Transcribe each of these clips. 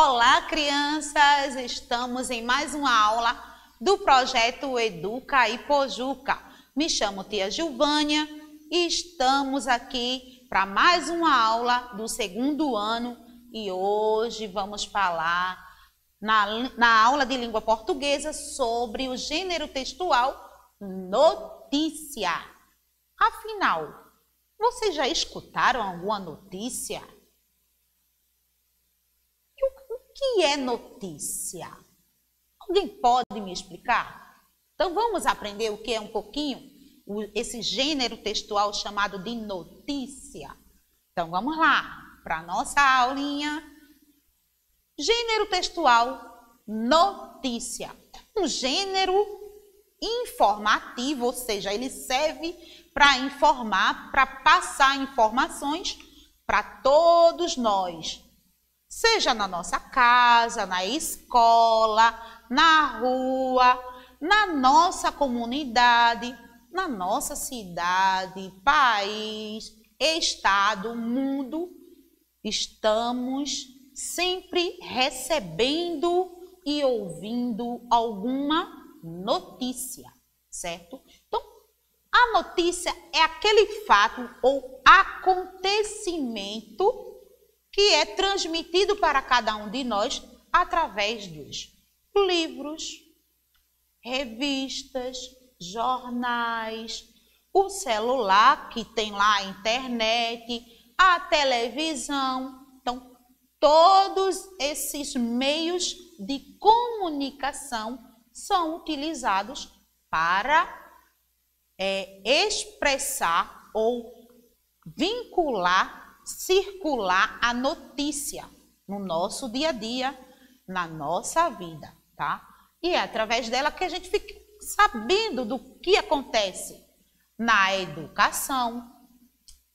Olá, crianças! Estamos em mais uma aula do projeto Educa e Pojuca. Me chamo Tia Gilvânia e estamos aqui para mais uma aula do segundo ano e hoje vamos falar na, na aula de língua portuguesa sobre o gênero textual notícia. Afinal, vocês já escutaram alguma notícia? Que é notícia? Alguém pode me explicar? Então vamos aprender o que é um pouquinho esse gênero textual chamado de notícia. Então vamos lá para a nossa aulinha. Gênero textual, notícia. Um gênero informativo, ou seja, ele serve para informar, para passar informações para todos nós, Seja na nossa casa, na escola, na rua, na nossa comunidade, na nossa cidade, país, estado, mundo, estamos sempre recebendo e ouvindo alguma notícia, certo? Então, a notícia é aquele fato ou acontecimento que é transmitido para cada um de nós através dos livros, revistas, jornais, o celular que tem lá a internet, a televisão. Então, todos esses meios de comunicação são utilizados para é, expressar ou vincular circular a notícia no nosso dia a dia, na nossa vida, tá? E é através dela que a gente fica sabendo do que acontece na educação,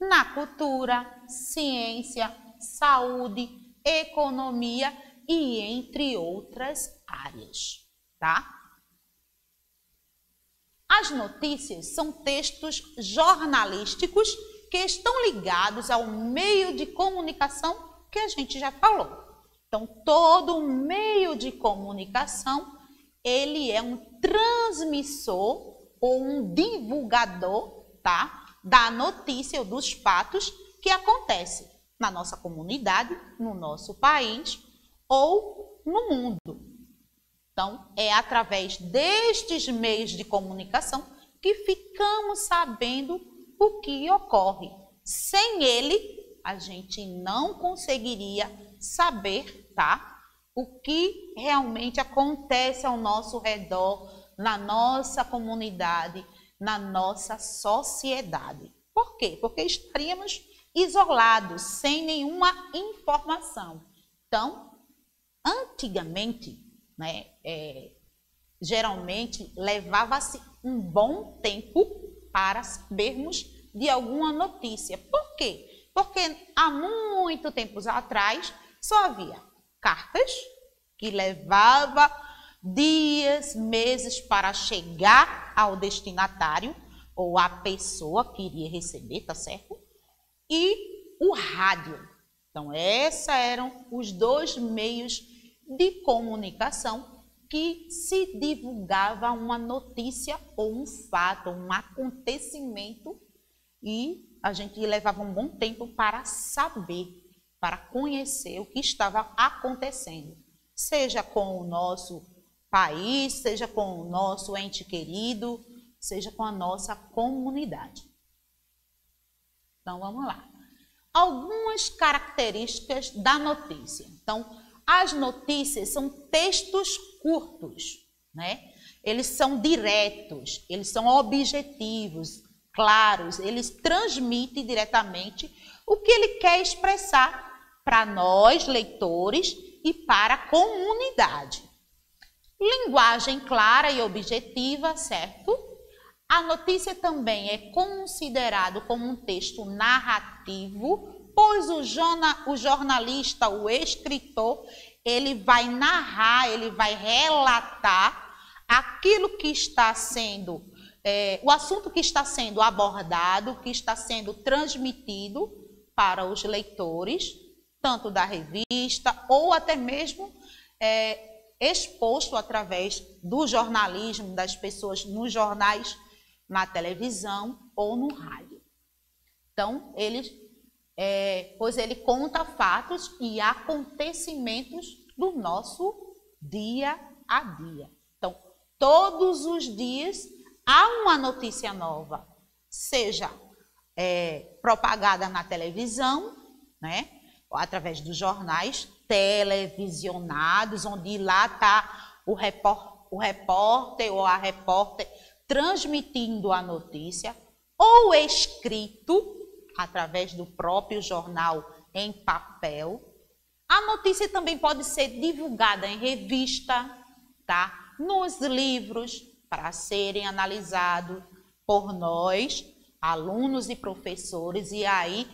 na cultura, ciência, saúde, economia e entre outras áreas, tá? As notícias são textos jornalísticos que estão ligados ao meio de comunicação que a gente já falou. Então, todo meio de comunicação, ele é um transmissor ou um divulgador, tá? Da notícia ou dos fatos que acontecem na nossa comunidade, no nosso país ou no mundo. Então, é através destes meios de comunicação que ficamos sabendo o que ocorre. Sem ele, a gente não conseguiria saber, tá? O que realmente acontece ao nosso redor, na nossa comunidade, na nossa sociedade. Por quê? Porque estaríamos isolados, sem nenhuma informação. Então, antigamente, né, é, geralmente levava-se um bom tempo para sabermos de alguma notícia. Por quê? Porque há muito tempos atrás só havia cartas que levava dias, meses para chegar ao destinatário ou à pessoa que iria receber, tá certo? E o rádio. Então, esses eram os dois meios de comunicação que se divulgava uma notícia ou um fato, um acontecimento e a gente levava um bom tempo para saber, para conhecer o que estava acontecendo, seja com o nosso país, seja com o nosso ente querido, seja com a nossa comunidade. Então vamos lá. Algumas características da notícia. Então, as notícias são textos curtos, né? Eles são diretos, eles são objetivos, claros, eles transmitem diretamente o que ele quer expressar para nós, leitores, e para a comunidade. Linguagem clara e objetiva, certo? A notícia também é considerado como um texto narrativo pois o, jorna, o jornalista, o escritor, ele vai narrar, ele vai relatar aquilo que está sendo, é, o assunto que está sendo abordado, que está sendo transmitido para os leitores, tanto da revista ou até mesmo é, exposto através do jornalismo das pessoas nos jornais, na televisão ou no rádio. Então, ele, é, pois ele conta fatos e acontecimentos do nosso dia a dia. Então, todos os dias há uma notícia nova, seja é, propagada na televisão, né, através dos jornais televisionados, onde lá está o, o repórter ou a repórter transmitindo a notícia, ou escrito através do próprio jornal em papel. A notícia também pode ser divulgada em revista, tá? Nos livros para serem analisados por nós, alunos e professores, e aí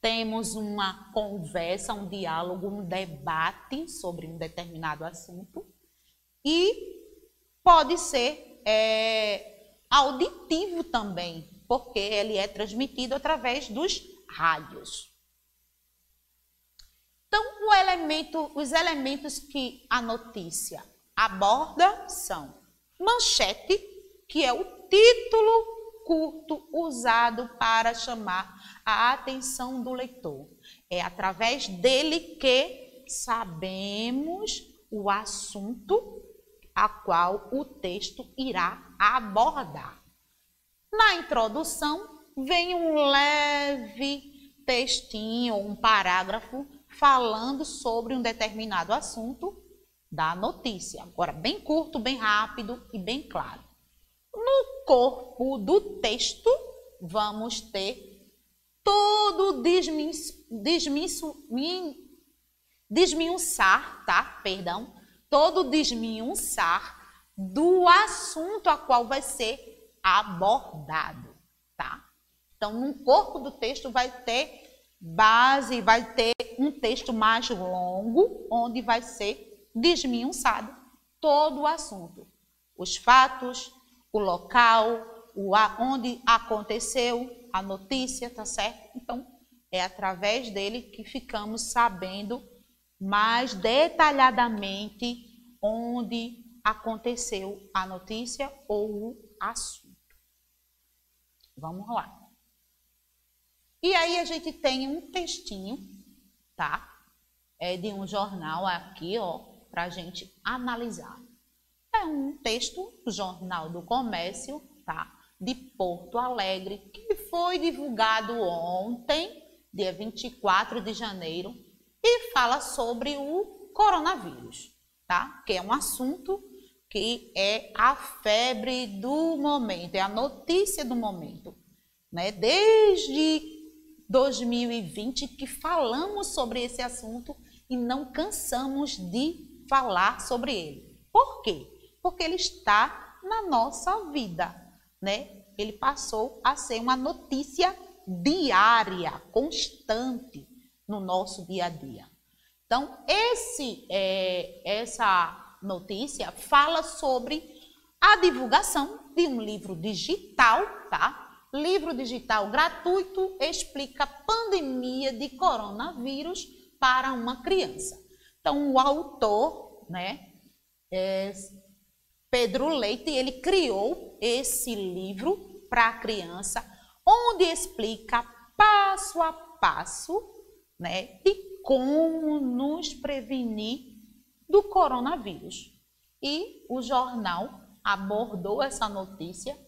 temos uma conversa, um diálogo, um debate sobre um determinado assunto e pode ser é, auditivo também, porque ele é transmitido através dos rádios. Então, elemento, os elementos que a notícia aborda são manchete, que é o título curto usado para chamar a atenção do leitor. É através dele que sabemos o assunto a qual o texto irá abordar. Na introdução, vem um leve textinho, um parágrafo falando sobre um determinado assunto da notícia. Agora, bem curto, bem rápido e bem claro. No corpo do texto, vamos ter todo desmiuçar, tá? Perdão, todo desmiuçar do assunto a qual vai ser abordado, tá? Então, no corpo do texto vai ter base, vai ter um texto mais longo, onde vai ser desmiuçado todo o assunto. Os fatos, o local, o onde aconteceu a notícia, tá certo? Então, é através dele que ficamos sabendo mais detalhadamente onde aconteceu a notícia ou o assunto. Vamos lá. E aí a gente tem um textinho, tá? É de um jornal aqui, ó, para a gente analisar. É um texto Jornal do Comércio, tá? De Porto Alegre, que foi divulgado ontem, dia 24 de janeiro, e fala sobre o coronavírus, tá? Que é um assunto que é a febre do momento, é a notícia do momento, né? Desde 2020 que falamos sobre esse assunto e não cansamos de falar sobre ele. Por quê? porque ele está na nossa vida, né? Ele passou a ser uma notícia diária, constante no nosso dia a dia. Então, esse, é, essa notícia fala sobre a divulgação de um livro digital, tá? Livro digital gratuito explica pandemia de coronavírus para uma criança. Então, o autor, né, é, Pedro Leite, ele criou esse livro para a criança, onde explica passo a passo, né, de como nos prevenir do coronavírus. E o jornal abordou essa notícia,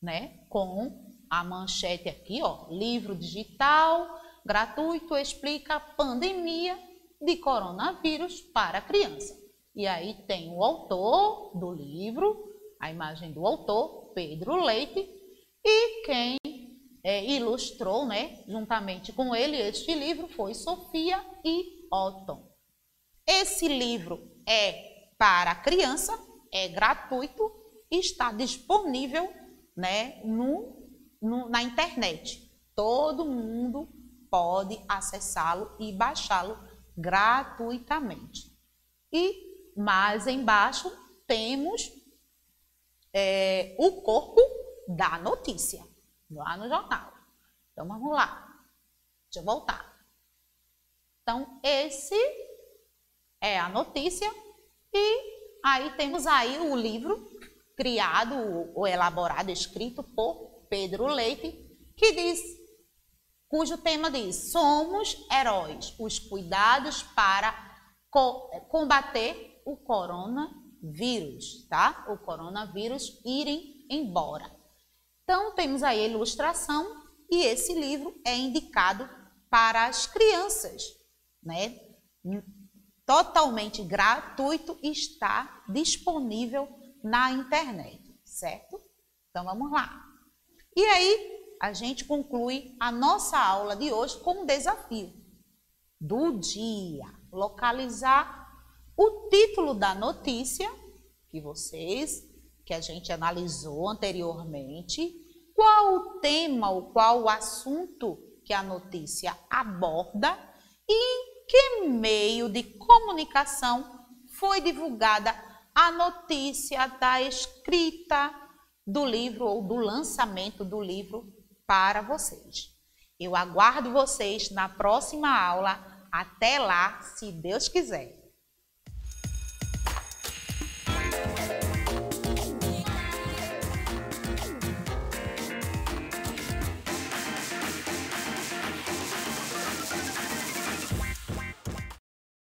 né, com a manchete aqui, ó, livro digital gratuito explica a pandemia de coronavírus para a criança. E aí tem o autor do livro, a imagem do autor, Pedro Leite, e quem é, ilustrou, né, juntamente com ele, este livro foi Sofia e Otton. Esse livro é para criança, é gratuito está disponível né, no, no, na internet. Todo mundo pode acessá-lo e baixá-lo gratuitamente. E mais embaixo temos é, o corpo da notícia, lá no jornal. Então vamos lá. Deixa eu voltar. Então, esse é a notícia e aí temos aí o livro criado ou elaborado, escrito por Pedro Leite, que diz, cujo tema diz: Somos heróis, os cuidados para co combater o coronavírus, tá? O coronavírus irem embora. Então temos aí a ilustração e esse livro é indicado para as crianças, né? Totalmente gratuito está disponível na internet, certo? Então vamos lá. E aí a gente conclui a nossa aula de hoje com um desafio do dia, localizar o título da notícia que vocês, que a gente analisou anteriormente, qual o tema, ou qual o assunto que a notícia aborda e em que meio de comunicação foi divulgada a notícia da escrita do livro ou do lançamento do livro para vocês. Eu aguardo vocês na próxima aula. Até lá, se Deus quiser.